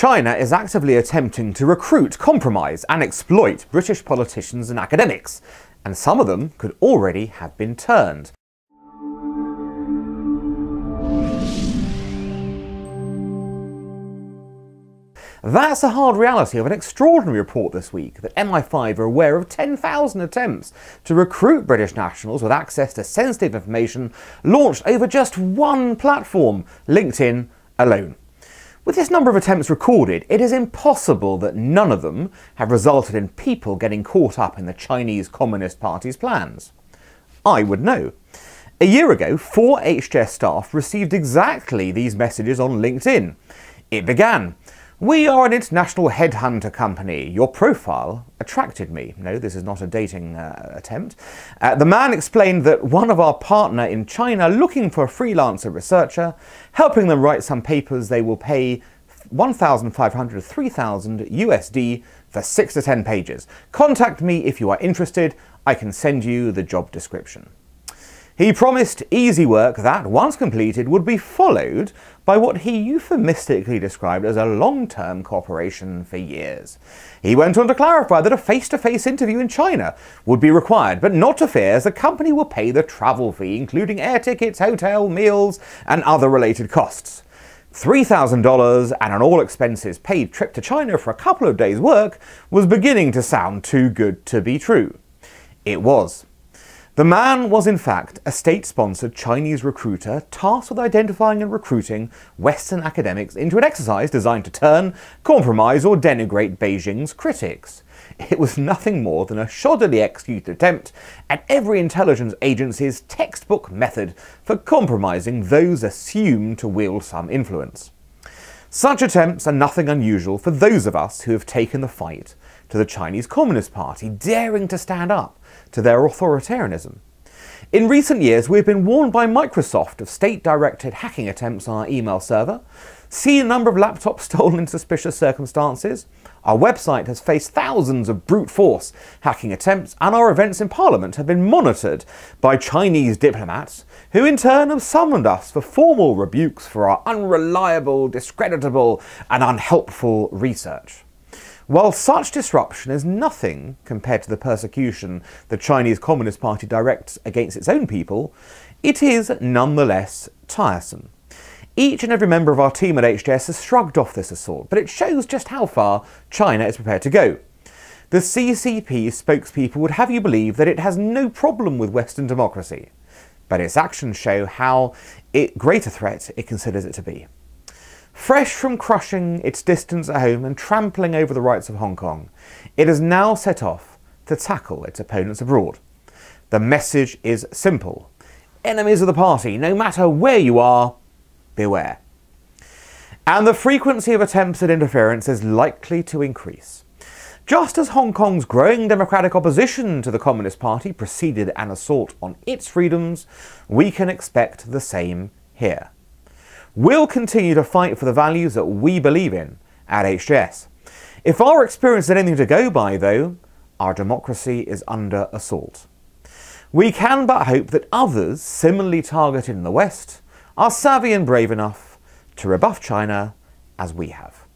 China is actively attempting to recruit, compromise, and exploit British politicians and academics, and some of them could already have been turned. That's the hard reality of an extraordinary report this week that MI5 are aware of 10,000 attempts to recruit British nationals with access to sensitive information launched over just one platform, LinkedIn alone. With this number of attempts recorded, it is impossible that none of them have resulted in people getting caught up in the Chinese Communist Party's plans. I would know. A year ago, four HJS staff received exactly these messages on LinkedIn. It began, we are an international headhunter company. Your profile attracted me. No, this is not a dating uh, attempt. Uh, the man explained that one of our partner in China looking for a freelancer researcher, helping them write some papers they will pay 1,500 to 3,000 USD for 6 to 10 pages. Contact me if you are interested. I can send you the job description. He promised easy work that, once completed, would be followed by what he euphemistically described as a long-term cooperation for years. He went on to clarify that a face-to-face interview in China would be required, but not to fear as the company will pay the travel fee, including air tickets, hotel, meals, and other related costs. $3,000 and an all expenses paid trip to China for a couple of days' work was beginning to sound too good to be true. It was. The man was in fact a state-sponsored Chinese recruiter tasked with identifying and recruiting Western academics into an exercise designed to turn, compromise or denigrate Beijing's critics. It was nothing more than a shoddily executed attempt at every intelligence agency's textbook method for compromising those assumed to wield some influence. Such attempts are nothing unusual for those of us who have taken the fight to the Chinese Communist Party, daring to stand up to their authoritarianism. In recent years, we've been warned by Microsoft of state-directed hacking attempts on our email server, seen a number of laptops stolen in suspicious circumstances, our website has faced thousands of brute force hacking attempts, and our events in Parliament have been monitored by Chinese diplomats, who in turn have summoned us for formal rebukes for our unreliable, discreditable, and unhelpful research. While such disruption is nothing compared to the persecution the Chinese Communist Party directs against its own people, it is nonetheless tiresome. Each and every member of our team at HJS has shrugged off this assault, but it shows just how far China is prepared to go. The CCP spokespeople would have you believe that it has no problem with Western democracy, but its actions show how it, great a threat it considers it to be. Fresh from crushing its distance at home and trampling over the rights of Hong Kong, it has now set off to tackle its opponents abroad. The message is simple. Enemies of the party, no matter where you are, beware. And the frequency of attempts at interference is likely to increase. Just as Hong Kong's growing democratic opposition to the Communist Party preceded an assault on its freedoms, we can expect the same here. We'll continue to fight for the values that we believe in at HJS. If our experience is anything to go by, though, our democracy is under assault. We can but hope that others similarly targeted in the West are savvy and brave enough to rebuff China as we have.